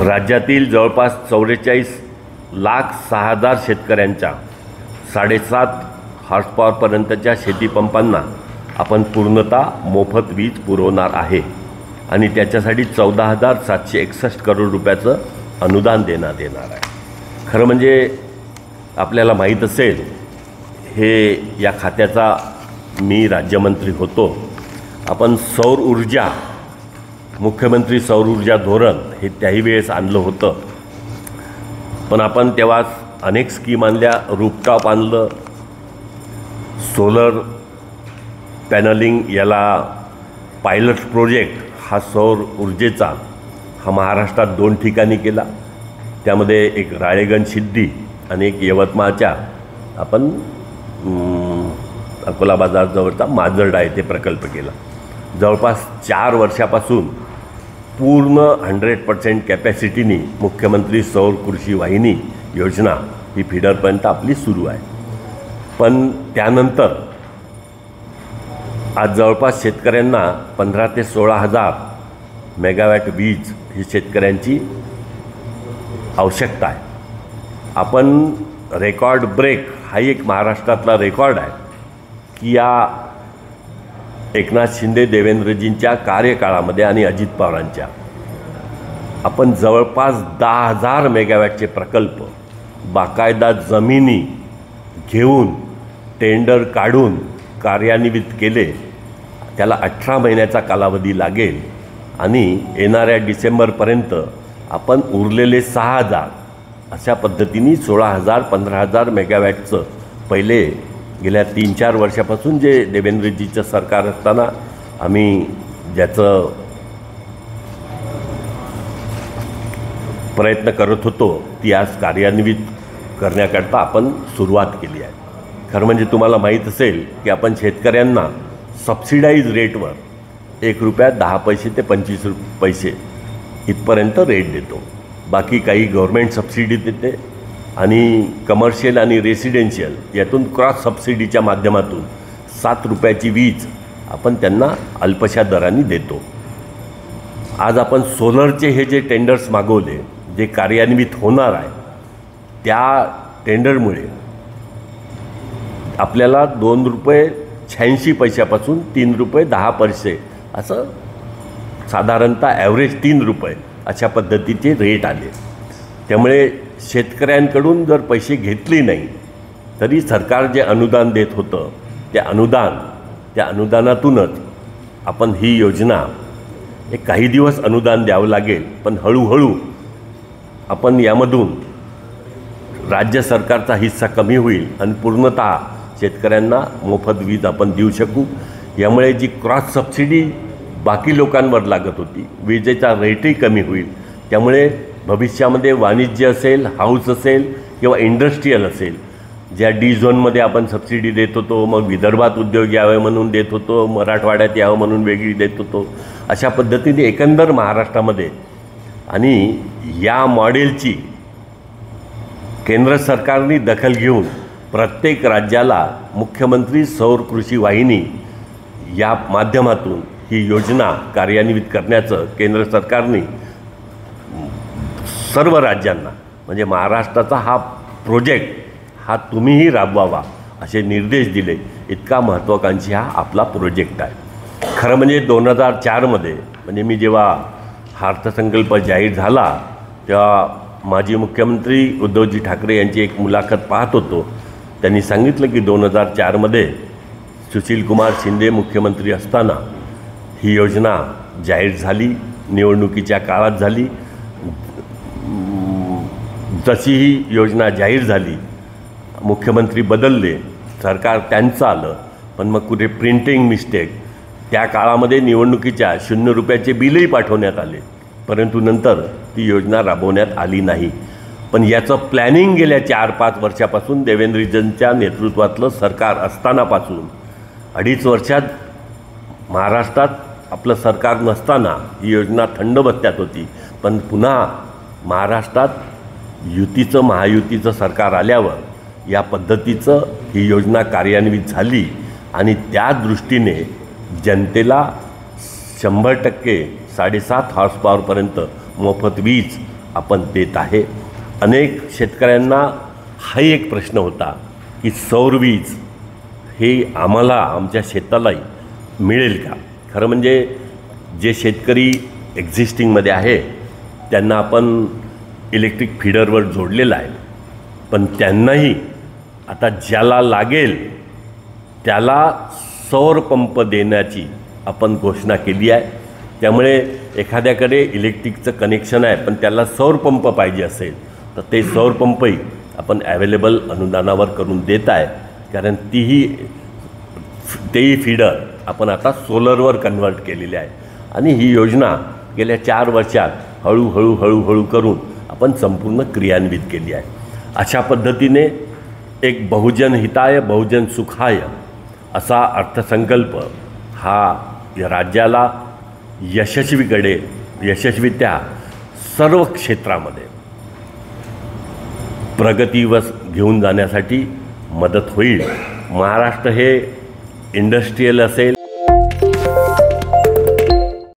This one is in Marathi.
राज्यातील जवळपास चौवेचाळीस लाख सहा हजार शेतकऱ्यांच्या साडेसात हॉर्सपॉवरपर्यंतच्या शेतीपंपांना आपण पूर्णतः मोफत वीज पुरवणार आहे. आणि त्याच्यासाठी चौदा हजार सातशे एकसष्ट करोड रुपयाचं अनुदान देण्यात येणार आहे. खरं म्हणजे आपल्याला माहीत असेल हे या खात्याचा मी राज्यमंत्री होतो. आपण सौर ऊर्जा मुख्यमंत्री सौर ऊर्जा धोरण हे त्याही वेळेस आणलं होतं. पण आपण तेव्हा अनेक स्कीम आणल्या रूपटॉप आणलं सोलर पॅनलिंग याला पायलट प्रोजेक्ट हा सौर ऊर्जेचा हा महाराष्ट्रात दोन ठिकाणी केला. त्यामध्ये एक राळेगण सिद्धी आणि एक यवतमाळच्या आपण अकोला बाजारजवळचा माजर्डा येथे प्रकल्प केला. जवळपास चार वर्षापासून पूर्ण हंड्रेड पर्सेंट कॅपॅसिटीनी मुख्यमंत्री सौर कृषी वाहिनी योजना ही फिडरपर्यंत आपली सुरू आहे. पण त्यानंतर आज जवळपास शेतकऱ्यांना पंधरा ते सोळा हजार मेगावॅट वीज ही शेतकऱ्यांची आवश्यकता आहे. आपण रेकॉर्ड ब्रेक हा एक महाराष्ट्रातला रेकॉर्ड आहे की या एकनाथ शिंदे देवेंद्रजींच्या कार्यकाळामध्ये आणि अजित पवारांच्या. आपण जवळपास दहा हजार मेगावॅटचे प्रकल्प बाकायदा जमिनी घेऊन टेंडर काढून कार्यान्वित केले. त्याला अठरा महिन्याचा कालावधी लागेल आणि येणाऱ्या डिसेंबरपर्यंत आपण उरलेले सहा हजार अशा पद्धतीने सोळा हजार पंधरा हजार मेगावॅटचं पहिले गेल्या तीन चार वर्षापासून जे देवेंद्रजीचं सरकार असताना आम्ही ज्याचं प्रयत्न करत होतो ती आज कार्यान्वित करण्याकरता आपण सुरुवात केली आहे. खरं म्हणजे तुम्हाला माहीत असेल की आपण शेतकऱ्यांना सबसिडाईज रेटवर एक रुपया दहा पैसे ते पंचवीस रु पैसे इथपर्यंत रेट देतो. बाकी काही गव्हर्मेंट सबसिडी देते आणि कमर्शियल आणि रेसिडेन्शियल यातून क्रॉस सबसिडीच्या माध्यमातून सात रुपयाची वीज आपण त्यांना अल्पशा दराने देतो. आज आपण सोलरचे हे जे टेंडर्स मागवले जे कार्यान्वित होणार आहे त्या टेंडरमुळे आपल्याला दोन रुपये शहाऐंशी पैशापासून तीन रुपये दहा पैसे असं साधारणतः ॲव्हरेज तीन रुपये अशा पद्धतीचे रेट आले. त्यामुळे शेतकऱ्यांकडून जर पैसे घेतली नाही तरी सरकार जे अनुदान देत होतं ते अनुदान त्या अनुदानातूनच आपण ही योजना एक काही दिवस अनुदान द्यावं लागेल पण हळूहळू आपण यामधून राज्य सरकारचा हिस्सा कमी होईल आणि पूर्णतः शेतकऱ्यांना मोफत वीज आपण देऊ शकू. यामुळे जी क्रॉस सबसिडी बाकी लोकांवर लागत होती विजेचा रेटही कमी होईल. त्यामुळे भविष्यामध्ये वाणिज्य असेल हाऊस असेल किंवा इंडस्ट्रीयल असेल ज्या डी झोनमध्ये आपण सबसिडी देत होतो मग विदर्भात उद्योग यावे म्हणून देत होतो मराठवाड्यात यावं म्हणून वेगळी देत होतो अशा पद्धतीने एकंदर महाराष्ट्रामध्ये आणि या मॉडेलची केंद्र सरकारने दखल घेऊन प्रत्येक राज्याला मुख्यमंत्री सौर कृषी वाहिनी या माध्यमातून ही योजना कार्यान्वित करण्याचं केंद्र सरकारने सर्व राज्यांना म्हणजे महाराष्ट्राचा हा प्रोजेक्ट हा तुम्हीही राबवावा असे निर्देश दिले. इतका महत्त्वाकांक्षी हा आपला प्रोजेक्ट आहे. खरं म्हणजे दोन हजार चारमध्ये म्हणजे मी जेव्हा हा अर्थसंकल्प जाहीर झाला तेव्हा माजी मुख्यमंत्री उद्धवजी ठाकरे यांची एक मुलाखत पाहत होतो. त्यांनी सांगितलं की दोन हजार चारमध्ये सुशीलकुमार शिंदे मुख्यमंत्री असताना ही योजना जाहीर झाली निवडणुकीच्या काळात झाली जशी ही योजना जाहीर झाली. मुख्यमंत्री बदलले. सरकार त्यांचं आलं. पण मग कुठे प्रिंटिंग मिस्टेक त्या काळामध्ये निवडणुकीच्या शून्य रुपयाचे बिलही पाठवण्यात आले. परंतु नंतर ती योजना राबवण्यात आली नाही. पण याचं प्लॅनिंग गेल्या चार पाच वर्षापासून देवेंद्रजींच्या नेतृत्वातलं सरकार असतानापासून अडीच वर्षात महाराष्ट्रात आपलं सरकार नसताना ही योजना थंड बसत्यात होती. पण पुन्हा महाराष्ट्रात युतीचं महायुतीचं सरकार आल्यावर या पद्धतीचं ही योजना कार्यान्वित झाली आणि त्या दृष्टीने जनतेला शंभर टक्के साडेसात हॉर्स पॉवरपर्यंत मोफत वीज आपण देत आहे. अनेक शेतकऱ्यांना हाही एक प्रश्न होता की सौरवीज हे आम्हाला आमच्या शेतालाही मिळेल का? खरं म्हणजे जे शेतकरी एक्झिस्टिंगमध्ये आहे त्यांना आपण इलेक्ट्रिक फीडरवर जोडलेला आहे. पण त्यांनाही आता ज्याला लागेल त्याला सौर पंप देण्याची आपण घोषणा केली आहे. त्यामुळे एखाद्याकडे इलेक्ट्रिकचं कनेक्शन आहे पण त्याला सौर पंप पाहिजे असेल तर ते सौर पंपही आपण ॲवेलेबल अनुदानावर करून देत आहे. कारण तीही तेही फीडर आपण आता सोलरवर कन्वर्ट केलेली आहे. आणि ही योजना गेल्या चार वर्षात हळूहळू हळूहळू करून आपण संपूर्ण क्रियान्वित केली आहे. अशा पद्धतीने एक बहुजन हिताय बहुजन सुखाय असा अर्थसंकल्प हा या राज्याला यशस्वीकडे यशस्वीत्या सर्व क्षेत्रामध्ये प्रगतीवस घेऊन जाण्यासाठी मदत होईल. महाराष्ट्र हे इंडस्ट्रीयल असेल